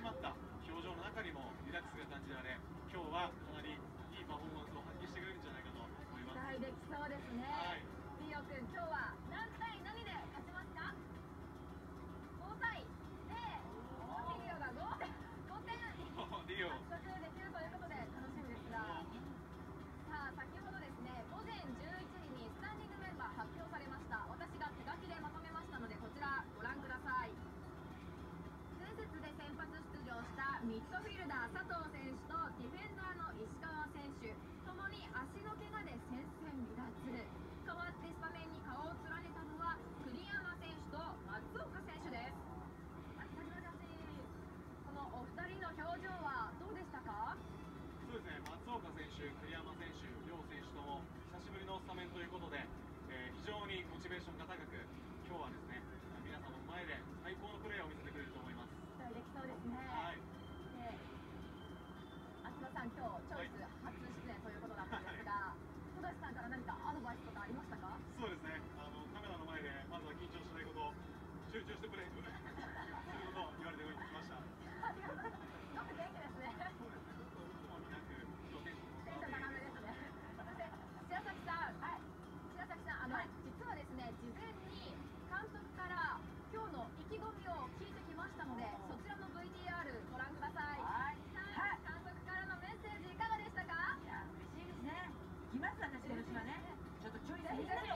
締まった。表情の中にもリラックスが感じられ今日はッドフィルダー佐藤選手 Gracias.